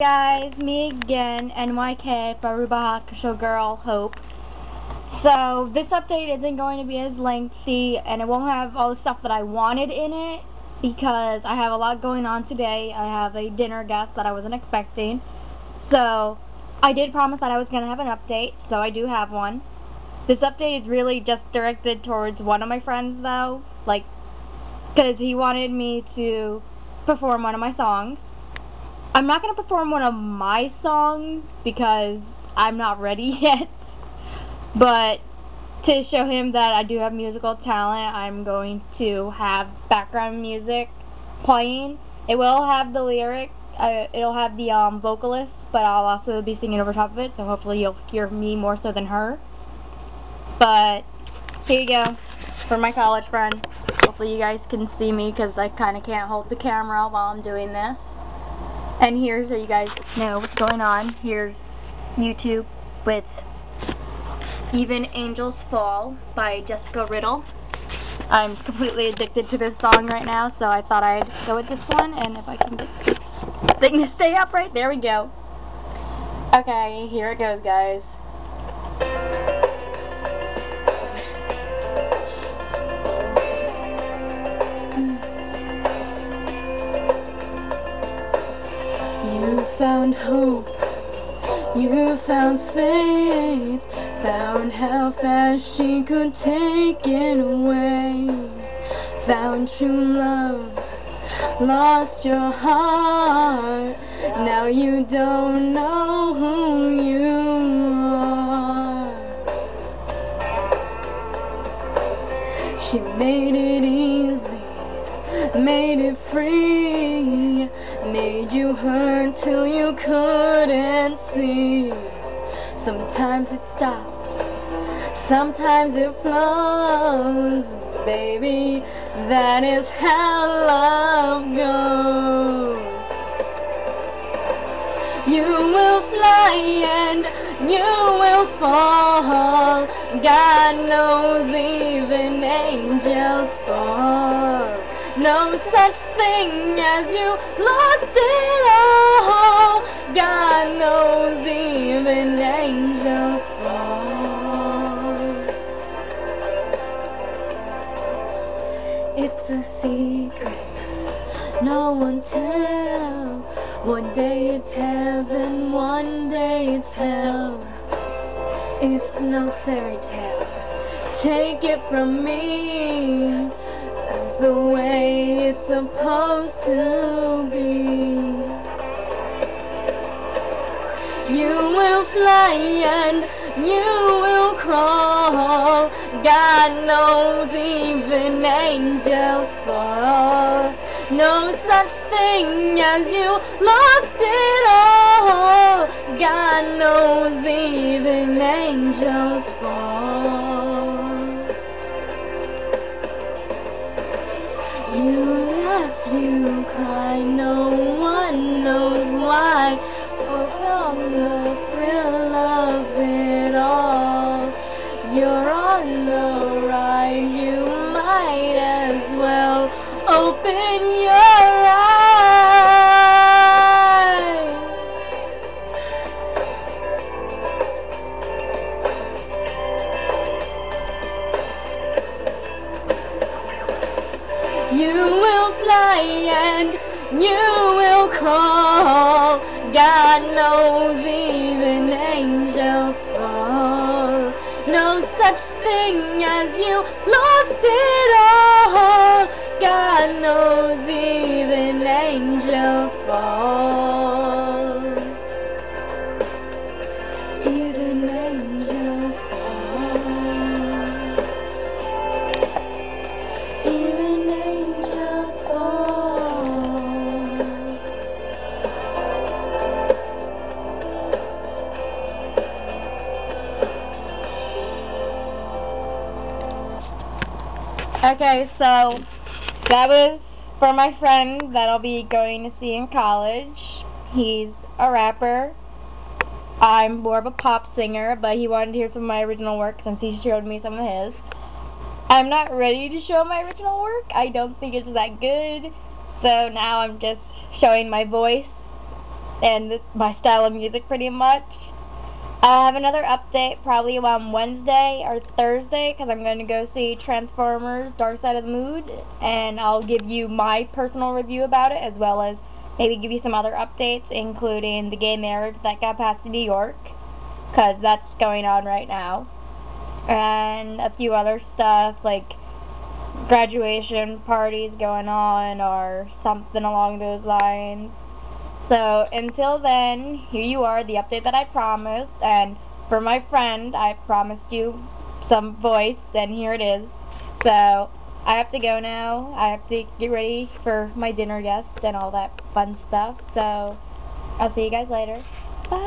guys, me again, NYK, Baruba Hakusho Girl, Hope. So, this update isn't going to be as lengthy, and it won't have all the stuff that I wanted in it, because I have a lot going on today. I have a dinner guest that I wasn't expecting. So, I did promise that I was going to have an update, so I do have one. This update is really just directed towards one of my friends, though, like, because he wanted me to perform one of my songs. I'm not going to perform one of my songs because I'm not ready yet. But to show him that I do have musical talent, I'm going to have background music playing. It will have the lyric, uh, it'll have the um, vocalist, but I'll also be singing over top of it, so hopefully you'll hear me more so than her. But here you go, for my college friend. Hopefully you guys can see me because I kind of can't hold the camera while I'm doing this. And here's so you guys know what's going on. Here's YouTube with Even Angels Fall by Jessica Riddle. I'm completely addicted to this song right now, so I thought I'd go with this one, and if I can get this thing to stay upright, there we go. Okay, here it goes, guys. Found hope, you found faith, found how fast she could take it away, found true love, lost your heart, now you don't know who you are. She made it easy, made it free, made you hurt till you couldn't see. Sometimes it stops, sometimes it flows. Baby, that is how love goes. You will fly and you will fall. God knows even angels fall. No such thing as you lost it all. God knows even angels fall. It's a secret, no one tells. One day it's heaven, one day it's hell. It's no fairy tale. Take it from me to be. You will fly and you will crawl. God knows even angels fall. No such thing as you lost it you cry, no one knows why. For from the thrill of it all, you're on the ride. You might as well open your eyes. You and you will crawl. God knows even angels fall. No such thing as you lost it all. Okay, so that was for my friend that I'll be going to see in college. He's a rapper. I'm more of a pop singer, but he wanted to hear some of my original work since he showed me some of his. I'm not ready to show my original work. I don't think it's that good. So now I'm just showing my voice and my style of music pretty much. I have another update probably on Wednesday or Thursday because I'm going to go see Transformers Dark Side of the Moon and I'll give you my personal review about it as well as maybe give you some other updates including the gay marriage that got passed in New York because that's going on right now and a few other stuff like graduation parties going on or something along those lines. So until then, here you are, the update that I promised, and for my friend, I promised you some voice, and here it is. So I have to go now. I have to get ready for my dinner guests and all that fun stuff. So I'll see you guys later. Bye.